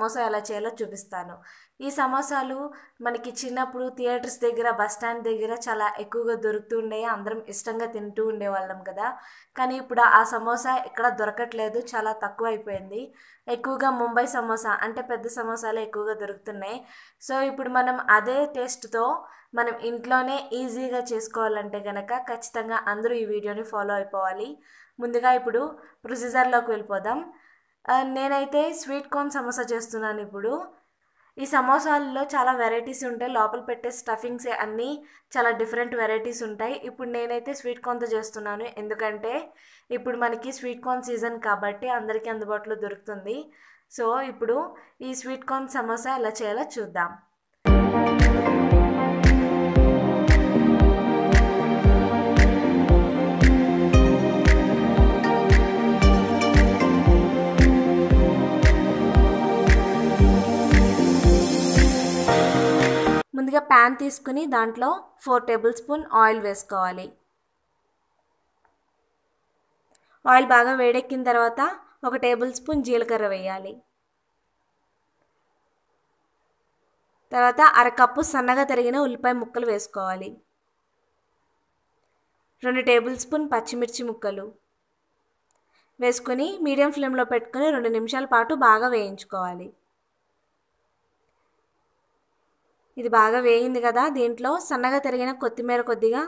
సమోసా ఎలా చేయాలో చూపిస్తాను. ఈ సమోసాలు మనకి చిన్నప్పుడు థియేటర్స్ దగ్గర బస్ స్టాండ్ దగ్గర చాలా ఎక్కువగా దొరుకుతుండే అందరం ఇష్టంగా తింటూ ఉండేవాళ్ళం కదా. కానీ ఇప్పుడు ఆ సమోసా ఇక్కడ దొరకట్లేదు చాలా తక్కువ అయిపోయింది ఎక్కువగా ముంబై సమోసా అంటే పెద్ద సమోసాలు ఎక్కువగా దొరుకుతున్నాయి. సో ఇప్పుడు మనం అదే టేస్ట్తో మనం ఇంట్లోనే ఈజీగా చేసుకోవాలంటే కనుక ఖచ్చితంగా అందరూ ఈ వీడియోని ఫాలో అయిపోవాలి. ముందుగా ఇప్పుడు ప్రొసీజర్లోకి వెళ్ళిపోదాం. నేనైతే స్వీట్ కార్న్ సమోసా చేస్తున్నాను ఇప్పుడు. ఈ సమోసాల్లో చాలా వెరైటీస్ ఉంటాయి. లోపల పెట్టే స్టఫింగ్స్ అన్నీ చాలా డిఫరెంట్ వెరైటీస్ ఉంటాయి. ఇప్పుడు నేనైతే స్వీట్ కార్న్తో చేస్తున్నాను. ఎందుకంటే ఇప్పుడు మనకి స్వీట్ కార్న్ సీజన్ కాబట్టి అందరికీ అందుబాటులో దొరుకుతుంది. సో ఇప్పుడు ఈ స్వీట్ కార్న్ సమోసా ఎలా చేయాలో చూద్దాం. ప్యాన్ తీసుకుని దాంట్లో ఫోర్ టేబుల్ స్పూన్ ఆయిల్ వేసుకోవాలి. ఆయిల్ బాగా వేడెక్కిన తర్వాత ఒక టేబుల్ స్పూన్ జీలకర్ర వేయాలి. తర్వాత అరకప్పు సన్నగా తరిగిన ఉల్లిపాయ ముక్కలు వేసుకోవాలి. రెండు టేబుల్ స్పూన్ పచ్చిమిర్చి ముక్కలు వేసుకొని మీడియం ఫ్లేమ్లో పెట్టుకొని రెండు నిమిషాల పాటు బాగా వేయించుకోవాలి. ఇది బాగా వేగింది కదా దీంట్లో సన్నగా తరిగిన కొత్తిమీర కొద్దిగా.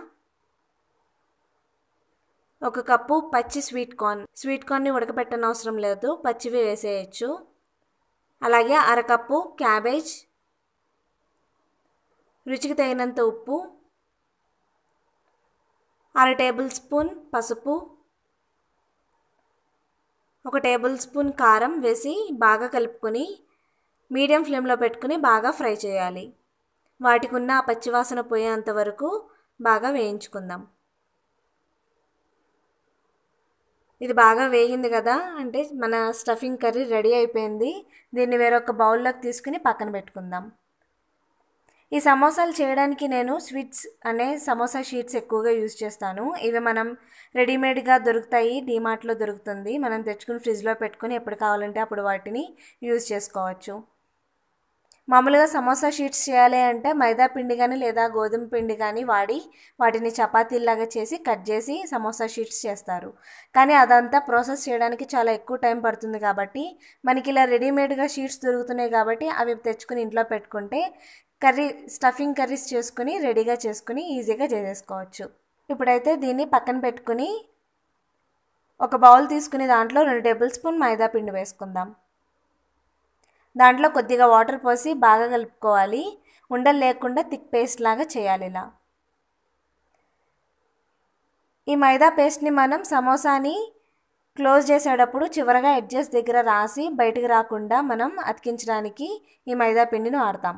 ఒక కప్పు పచ్చి స్వీట్ కార్న్. స్వీట్ కార్న్ని ఉడకపెట్టని అవసరం లేదు పచ్చివి వేసేయచ్చు. అలాగే అరకప్పు క్యాబేజ్. రుచికి తగినంత ఉప్పు. అర టేబుల్ స్పూన్ పసుపు. ఒక టేబుల్ స్పూన్ కారం వేసి బాగా కలుపుకొని మీడియం ఫ్లేమ్లో పెట్టుకుని బాగా ఫ్రై చేయాలి. వాటికి ఉన్న ఆ పచ్చివాసన పోయేంత వరకు బాగా వేయించుకుందాం. ఇది బాగా వేగింది కదా అంటే మన స్టఫింగ్ కర్రీ రెడీ అయిపోయింది. దీన్ని వేరొక బౌల్లోకి తీసుకుని పక్కన పెట్టుకుందాం. ఈ సమోసాలు చేయడానికి నేను స్వీట్స్ అనే సమోసా షీట్స్ ఎక్కువగా యూజ్ చేస్తాను. ఇవి మనం రెడీమేడ్గా దొరుకుతాయి డీమార్ట్లో దొరుకుతుంది. మనం తెచ్చుకుని ఫ్రిడ్జ్లో పెట్టుకుని ఎప్పుడు కావాలంటే అప్పుడు వాటిని యూజ్ చేసుకోవచ్చు. మామూలుగా సమోసా షీట్స్ చేయాలి అంటే మైదా పిండి కానీ లేదా గోధుమ పిండి కానీ వాడి వాటిని చపాతీలాగా చేసి కట్ చేసి సమోసా షీట్స్ చేస్తారు. కానీ అదంతా ప్రాసెస్ చేయడానికి చాలా ఎక్కువ టైం పడుతుంది కాబట్టి మనకి ఇలా రెడీమేడ్గా షీట్స్ దొరుకుతున్నాయి కాబట్టి అవి తెచ్చుకుని ఇంట్లో పెట్టుకుంటే కర్రీ స్టఫింగ్ కర్రీస్ చేసుకుని రెడీగా చేసుకుని ఈజీగా చేసేసుకోవచ్చు. ఇప్పుడైతే దీన్ని పక్కన పెట్టుకుని ఒక బౌల్ తీసుకుని దాంట్లో రెండు టేబుల్ స్పూన్ మైదా పిండి వేసుకుందాం. దాంట్లో కొద్దిగా వాటర్ పోసి బాగా కలుపుకోవాలి. ఉండలు లేకుండా థిక్ పేస్ట్ లాగా చేయాలి ఇలా. ఈ మైదా పేస్ట్ని మనం సమోసాని క్లోజ్ చేసేటప్పుడు చివరగా ఎడ్జెస్ దగ్గర రాసి బయటకు రాకుండా మనం అతికించడానికి ఈ మైదా పిండిని వాడతాం.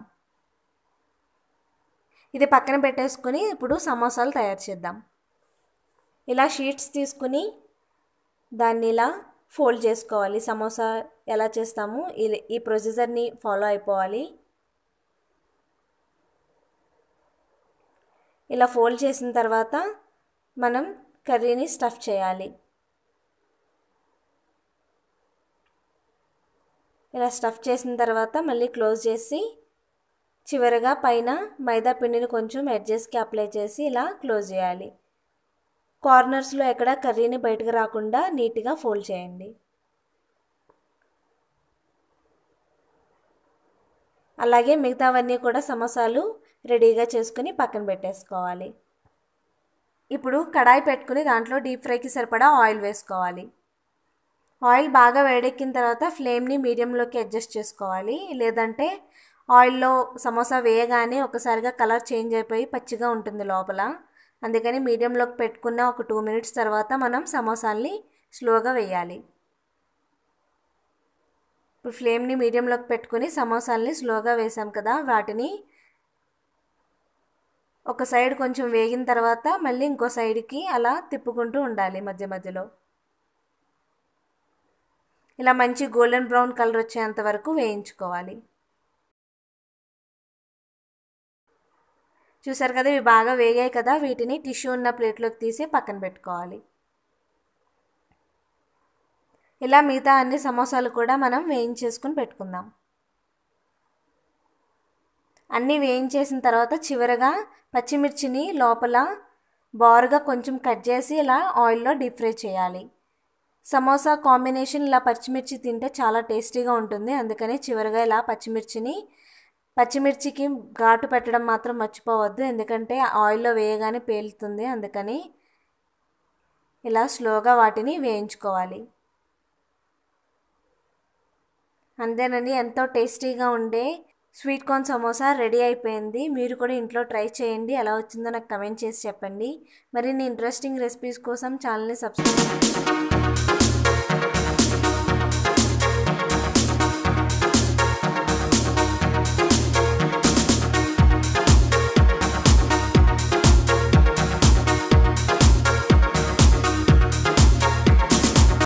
ఇది పక్కన పెట్టేసుకుని ఇప్పుడు సమోసాలు తయారు చేద్దాం. ఇలా షీట్స్ తీసుకుని దాన్ని ఇలా ఫోల్డ్ చేసుకోవాలి. సమోసా ఎలా చేస్తాము? ఈ- ఈ ప్రొసీజర్ని ఫాలో అయిపోవాలి. ఇలా ఫోల్డ్ చేసిన తర్వాత మనం కర్రీని స్టఫ్ చేయాలి. ఇలా స్టఫ్ చేసిన తర్వాత మళ్ళీ క్లోజ్ చేసి చివరగా పైన మైదా పిండిని కొంచెం ఎడ్జెస్కి అప్లై చేసి ఇలా క్లోజ్ చేయాలి. కార్నర్స్లో ఎక్కడ కర్రీని బయటకు రాకుండా నీట్గా ఫోల్డ్ చేయండి. అలాగే మిగతావన్నీ కూడా సమోసాలు రెడీగా చేసుకుని పక్కన పెట్టేసుకోవాలి. ఇప్పుడు కడాయి పెట్టుకుని దాంట్లో డీప్ ఫ్రైకి సరిపడా ఆయిల్ వేసుకోవాలి. ఆయిల్ బాగా వేడెక్కిన తర్వాత ఫ్లేమ్ని మీడియంలోకి అడ్జస్ట్ చేసుకోవాలి. లేదంటే ఆయిల్లో సమోసా వేయగానే ఒకసారిగా కలర్ చేంజ్ అయిపోయి పచ్చిగా ఉంటుంది లోపల. అందుకని మీడియంలోకి పెట్టుకున్న ఒక టూ మినిట్స్ తర్వాత మనం సమోసాల్ని స్లోగా వేయాలి. ఇప్పుడు ఫ్లేమ్ని మీడియంలోకి పెట్టుకుని సమోసాల్ని స్లోగా వేసాం కదా వాటిని ఒక సైడ్ కొంచెం వేగిన తర్వాత మళ్ళీ ఇంకో సైడ్కి అలా తిప్పుకుంటూ ఉండాలి మధ్య మధ్యలో. ఇలా మంచి గోల్డెన్ బ్రౌన్ కలర్ వచ్చేంత వరకు వేయించుకోవాలి. చూసారు కదా ఇవి బాగా వేగాయి కదా వీటిని టిష్యూ ఉన్న ప్లేట్లోకి తీసి పక్కన పెట్టుకోవాలి. ఇలా మిగతా అన్ని సమోసాలు కూడా మనం వేయించేసుకుని పెట్టుకుందాం. అన్నీ వేయించేసిన తర్వాత చివరగా పచ్చిమిర్చిని లోపల బారుగా కొంచెం కట్ చేసి ఇలా ఆయిల్లో డీప్ ఫ్రై చేయాలి. సమోసా కాంబినేషన్ ఇలా పచ్చిమిర్చి తింటే చాలా టేస్టీగా ఉంటుంది. అందుకని చివరిగా ఇలా పచ్చిమిర్చిని పచ్చిమిర్చికి ఘాటు పెట్టడం మాత్రం మర్చిపోవద్దు. ఎందుకంటే ఆయిల్లో వేయగానే పేలుతుంది. అందుకని ఇలా స్లోగా వాటిని వేయించుకోవాలి. అంతేనండి. ఎంతో టేస్టీగా ఉండే స్వీట్ కార్న్ సమోసా రెడీ అయిపోయింది. మీరు కూడా ఇంట్లో ట్రై చేయండి. ఎలా వచ్చిందో నాకు కమెంట్ చేసి చెప్పండి. మరిన్ని ఇంట్రెస్టింగ్ రెసిపీస్ కోసం ఛానల్ని సబ్స్క్రైబ్